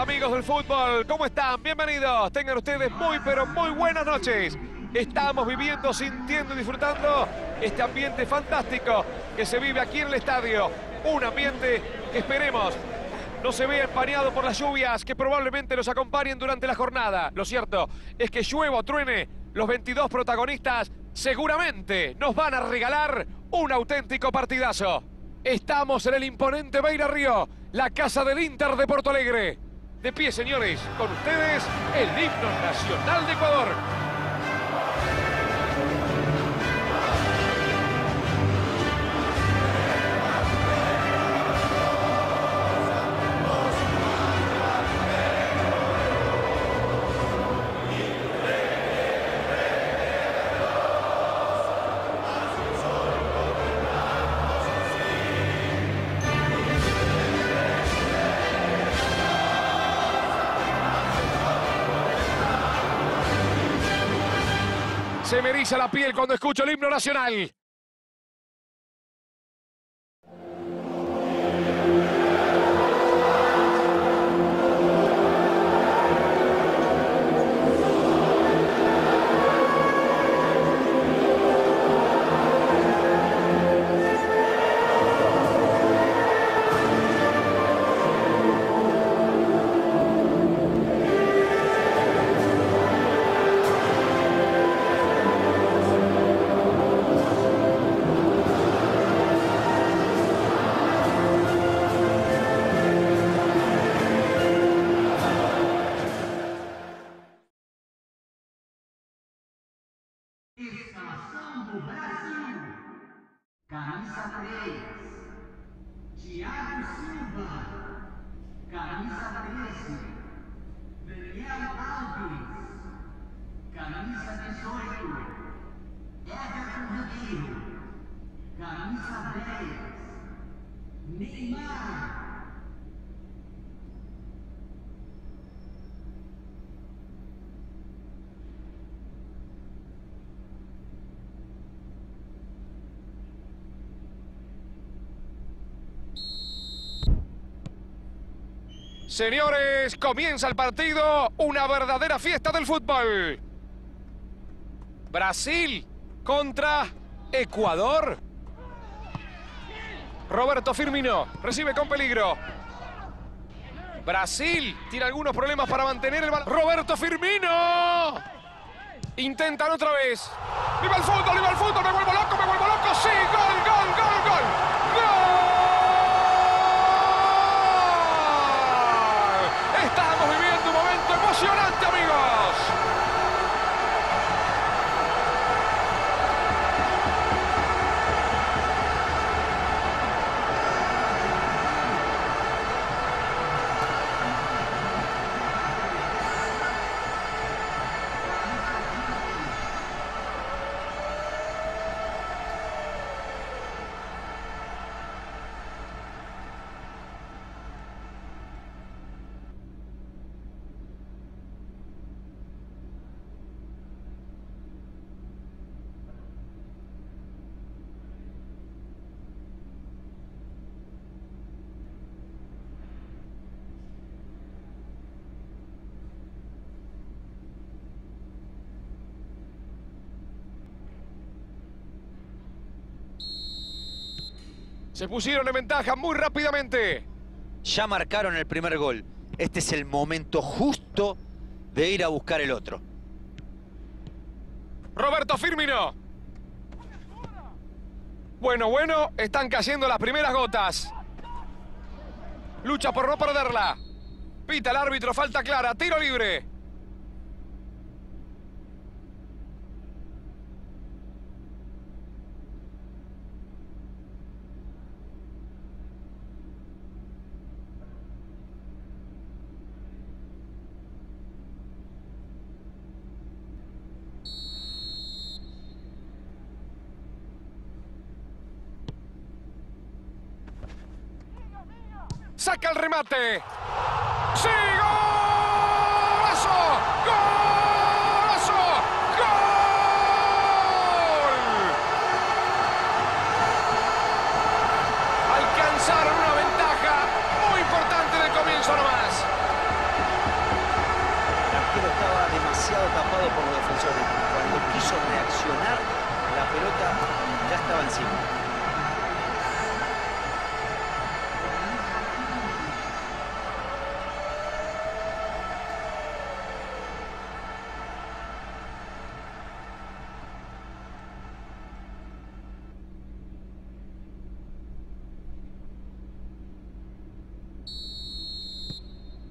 Amigos del fútbol, ¿cómo están? Bienvenidos. Tengan ustedes muy pero muy buenas noches. Estamos viviendo, sintiendo y disfrutando este ambiente fantástico que se vive aquí en el estadio. Un ambiente que esperemos no se vea empañado por las lluvias que probablemente nos acompañen durante la jornada. Lo cierto es que llueva o truene, los 22 protagonistas seguramente nos van a regalar un auténtico partidazo. Estamos en el imponente Beira Río, la casa del Inter de Porto Alegre. De pie, señores, con ustedes el himno nacional de Ecuador. Se me eriza la piel cuando escucho el himno nacional. Camisa 18. Everton Ribeiro. Camisa 10. Neymar. Señores, comienza el partido, una verdadera fiesta del fútbol. Brasil contra Ecuador. Roberto Firmino recibe con peligro. Brasil tiene algunos problemas para mantener el balón. Roberto Firmino. Intentan otra vez. ¡Viva el fútbol, viva el fútbol! ¡Me vuelvo loco! ¡Sí! ¡Gol, gol, gol, gol! ¡Gol! Estamos viviendo un momento emocionante, amigos. Se pusieron en ventaja muy rápidamente. Ya marcaron el primer gol. Este es el momento justo de ir a buscar el otro. Roberto Firmino. Bueno, bueno, están cayendo las primeras gotas. Lucha por no perderla. Pita el árbitro, falta clara, tiro libre. saca el remate. ¡Sí! ¡Golazo! ¡Golazo! ¡Gol! Alcanzaron una ventaja muy importante en el comienzo nomás. El arquero estaba demasiado tapado por los defensores. Cuando quiso reaccionar, la pelota ya estaba encima.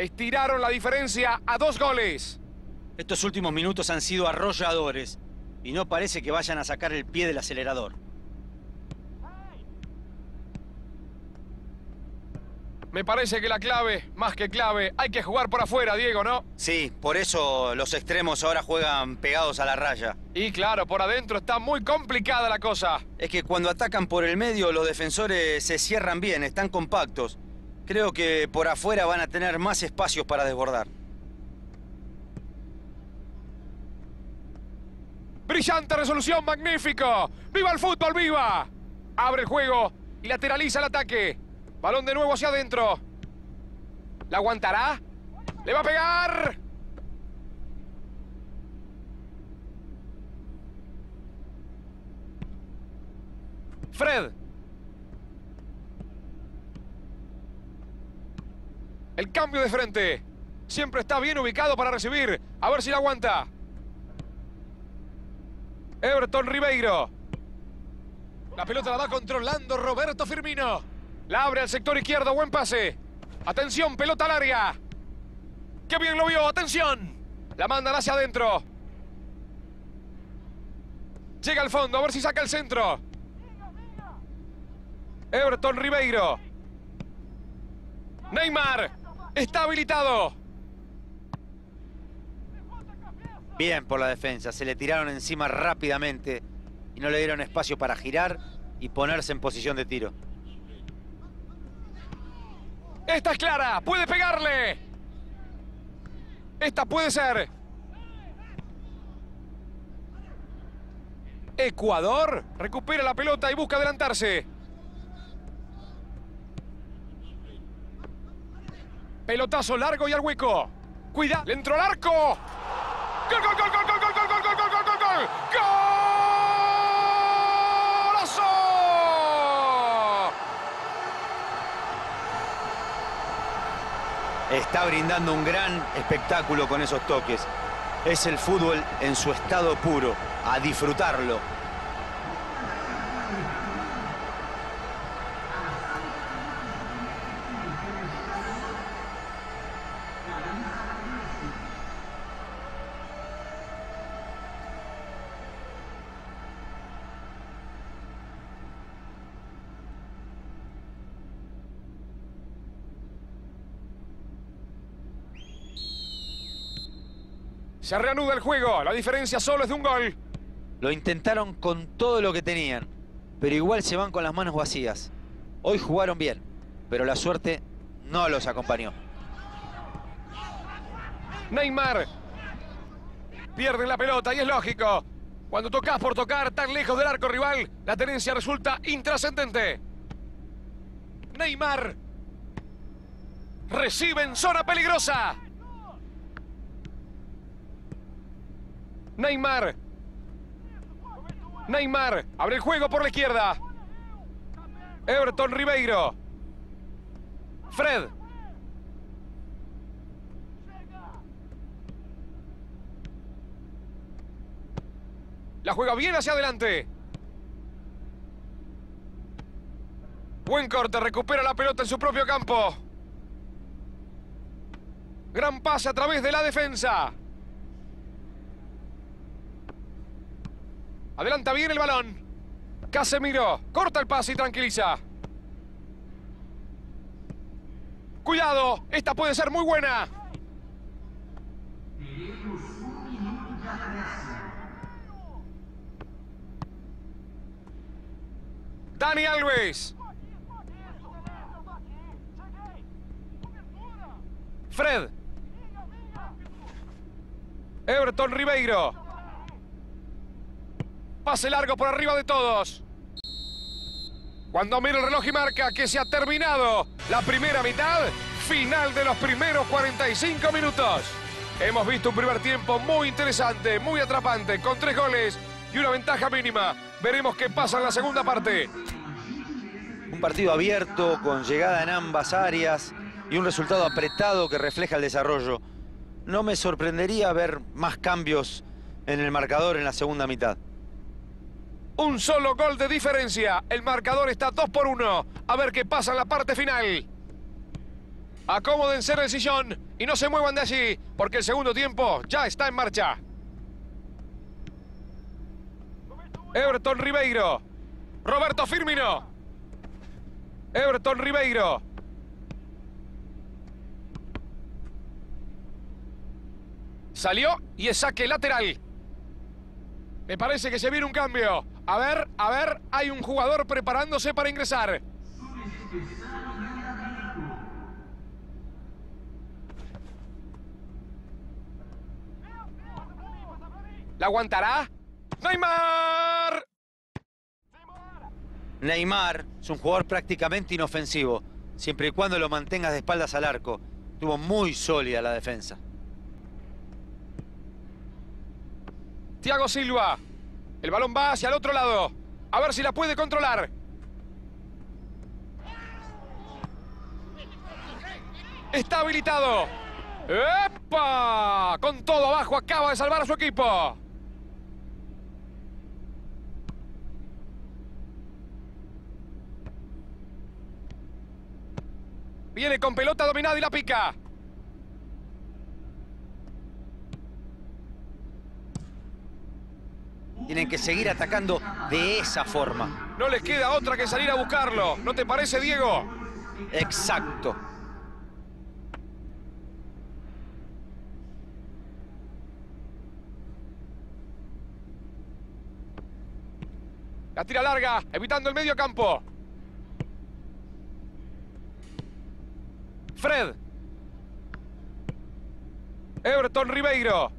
Estiraron la diferencia a dos goles. Estos últimos minutos han sido arrolladores y no parece que vayan a sacar el pie del acelerador. Me parece que la clave, más que clave, hay que jugar por afuera, Diego, ¿no? Sí, por eso los extremos ahora juegan pegados a la raya. Y claro, por adentro está muy complicada la cosa. Es que cuando atacan por el medio los defensores se cierran bien, están compactos. Creo que por afuera van a tener más espacios para desbordar. Brillante resolución, magnífico. ¡Viva el fútbol, viva! Abre el juego y lateraliza el ataque. Balón de nuevo hacia adentro. ¿La aguantará? ¡Le va a pegar! Fred. El cambio de frente. Siempre está bien ubicado para recibir. A ver si la aguanta. Everton Ribeiro. La pelota la va controlando Roberto Firmino. La abre al sector izquierdo, buen pase. Atención, pelota al área. ¡Qué bien lo vio! ¡Atención! La mandan hacia adentro. Llega al fondo, a ver si saca el centro. Everton Ribeiro. Neymar. Está habilitado. Bien por la defensa, se le tiraron encima rápidamente y no le dieron espacio para girar y ponerse en posición de tiro. Esta es clara, puede pegarle. Esta puede ser. Ecuador recupera la pelota y busca adelantarse. Pelotazo largo y al hueco. Cuida, le entró al arco. ¡Gol, gol, gol, gol, gol, gol, gol, gol, gol, gol, gol, gol! ¡Golazo! Está brindando un gran espectáculo con esos toques. Es el fútbol en su estado puro, a disfrutarlo. Se reanuda el juego. La diferencia solo es de un gol. Lo intentaron con todo lo que tenían, pero igual se van con las manos vacías. Hoy jugaron bien, pero la suerte no los acompañó. Neymar. Pierden la pelota y es lógico. Cuando tocas por tocar tan lejos del arco rival, la tenencia resulta intrascendente. Neymar. Recibe en zona peligrosa. Neymar. Neymar. Abre el juego por la izquierda. Everton Ribeiro. Fred. La juega bien hacia adelante. Buen corte, recupera la pelota en su propio campo. Gran pase a través de la defensa. Adelanta bien el balón. Casemiro, corta el pase y tranquiliza. Cuidado, esta puede ser muy buena. Dani Alves. Fred. Everton Ribeiro. Pase largo por arriba de todos. Cuando mira el reloj y marca que se ha terminado la primera mitad, final de los primeros 45 minutos. Hemos visto un primer tiempo muy interesante, muy atrapante, con tres goles y una ventaja mínima. Veremos qué pasa en la segunda parte. Un partido abierto, con llegada en ambas áreas y un resultado apretado que refleja el desarrollo. No me sorprendería ver más cambios en el marcador en la segunda mitad. Un solo gol de diferencia. El marcador está 2 por 1. A ver qué pasa en la parte final. Acomódense en el sillón y no se muevan de allí, porque el segundo tiempo ya está en marcha. Everton Ribeiro. Roberto Firmino. Everton Ribeiro. Salió y es saque lateral. Me parece que se viene un cambio. A ver, a ver, hay un jugador preparándose para ingresar. ¿La aguantará? ¡Neymar! Neymar es un jugador prácticamente inofensivo, siempre y cuando lo mantengas de espaldas al arco. Tuvo muy sólida la defensa. Thiago Silva. El balón va hacia el otro lado. A ver si la puede controlar. Está habilitado. ¡Epa! Con todo abajo acaba de salvar a su equipo. Viene con pelota dominada y la pica. Tienen que seguir atacando de esa forma. No les queda otra que salir a buscarlo. ¿No te parece, Diego? Exacto. La tira larga, evitando el medio campo. Fred. Everton Ribeiro.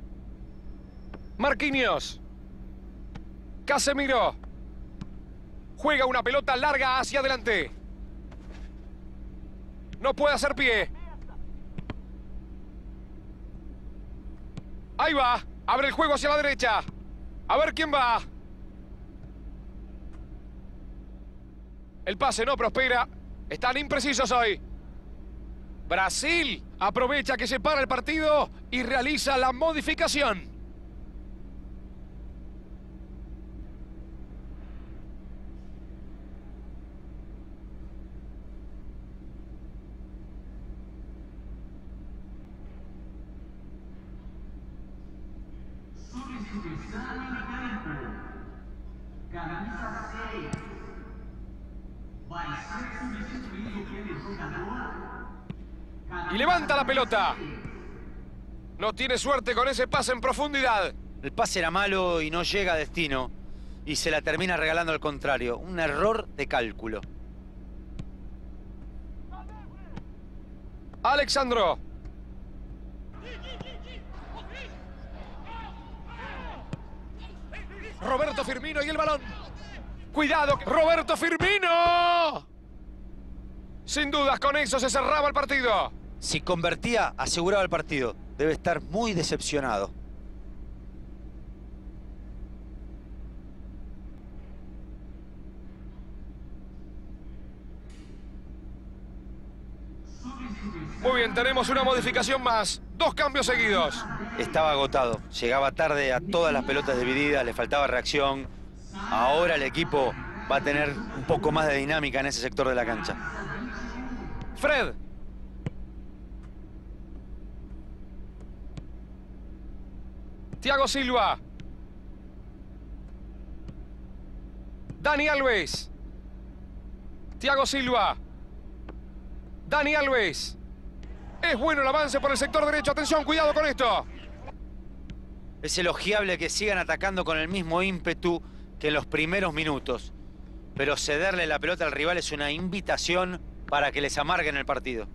Marquinhos. Casemiro. Juega una pelota larga hacia adelante. No puede hacer pie. Ahí va. Abre el juego hacia la derecha. A ver quién va. El pase no prospera. Están imprecisos hoy. Brasil aprovecha que se para el partido y realiza la modificación. Substituição campo. Camisa 6. Vai ser substituído pelo jogador. Y levanta la pelota. No tiene suerte con ese pase en profundidad. El pase era malo y no llega a destino. Y se la termina regalando al contrario. Un error de cálculo. Alexandro. Roberto Firmino y el balón. Cuidado, Roberto Firmino. Sin dudas, con eso se cerraba el partido. Si convertía, aseguraba el partido. Debe estar muy decepcionado. Muy bien, tenemos una modificación más. Dos cambios seguidos. Estaba agotado. Llegaba tarde a todas las pelotas divididas, le faltaba reacción. Ahora el equipo va a tener un poco más de dinámica en ese sector de la cancha. Fred. Thiago Silva. Dani Alves. Thiago Silva. Dani Alves. Es bueno el avance por el sector derecho. Atención, cuidado con esto. Es elogiable que sigan atacando con el mismo ímpetu que en los primeros minutos. Pero cederle la pelota al rival es una invitación para que les amarguen el partido.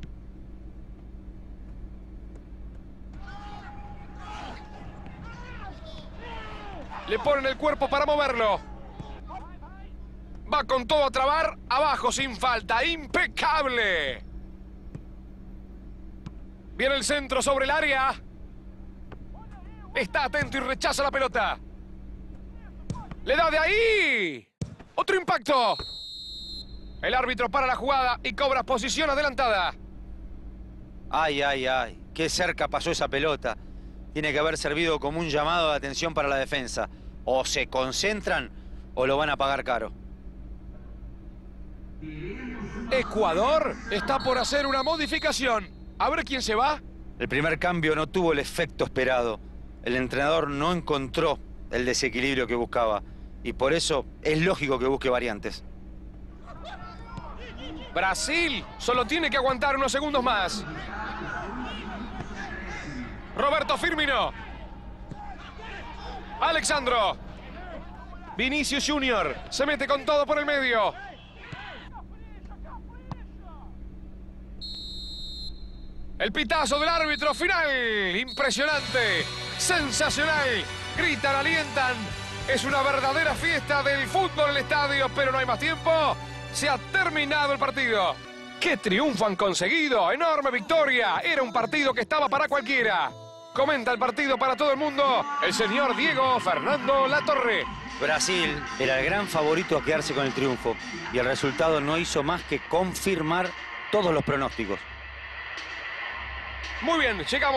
Le ponen el cuerpo para moverlo. Va con todo a trabar. Abajo sin falta. Impecable. Viene el centro sobre el área. Está atento y rechaza la pelota. Le da de ahí. Otro impacto. El árbitro para la jugada y cobra posición adelantada. Ay, ay, ay. Qué cerca pasó esa pelota. Tiene que haber servido como un llamado de atención para la defensa. O se concentran o lo van a pagar caro. Ecuador está por hacer una modificación. A ver quién se va. El primer cambio no tuvo el efecto esperado. El entrenador no encontró el desequilibrio que buscaba. Y por eso es lógico que busque variantes. Brasil solo tiene que aguantar unos segundos más. Roberto Firmino. Alexandro. Vinicius Junior se mete con todo por el medio. El pitazo del árbitro final. Impresionante. Sensacional. Gritan, alientan. Es una verdadera fiesta del fútbol en el estadio, pero no hay más tiempo. Se ha terminado el partido. ¡Qué triunfo han conseguido! ¡Enorme victoria! Era un partido que estaba para cualquiera. Comenta el partido para todo el mundo el señor Diego Fernando Latorre. Brasil era el gran favorito a quedarse con el triunfo. Y el resultado no hizo más que confirmar todos los pronósticos. Muy bien, llegamos.